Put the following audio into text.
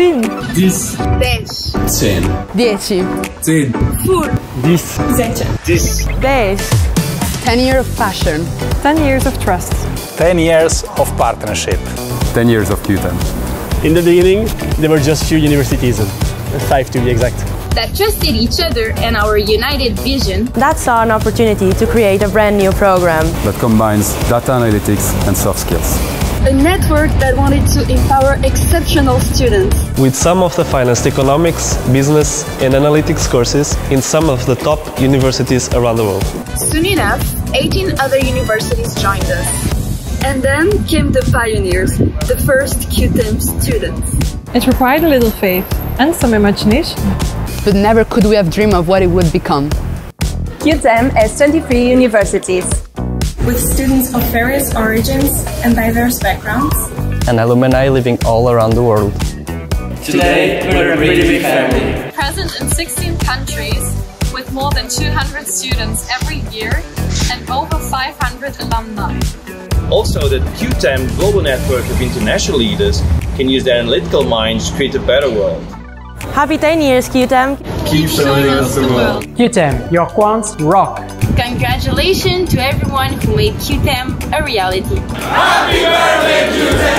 15 10 10 10 10 10 Full. 10 10 10 10 years of passion. 10 years of trust. 10 years of partnership. 10 years of QTEM In the beginning, there were just few universities, five to be exact. that trusted each other and our united vision. That saw an opportunity to create a brand new program. that combines data analytics and soft skills. A network that wanted to empower exceptional students. With some of the finest economics, business, and analytics courses in some of the top universities around the world. soon enough 18 other universities joined us And then came the pioneers, the first QTEM students. It required a little faith and some imagination. but never could we have dreamed of what it would become QTEM has 23 universities. With students of various origins and diverse backgrounds. And alumni living all around the world. Today we're a really big family present in 16 countries with more than 200 students every year and over 500 alumni. Also, the QTEM global network of international leaders can use their analytical minds to create a better world. Happy 10 years, QTEM. Keep showing us the world. QTEM, your quants rock! congratulations to everyone who made QTEM a reality. Happy birthday QTEM